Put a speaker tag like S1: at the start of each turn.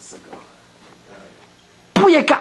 S1: 四个。
S2: 不一个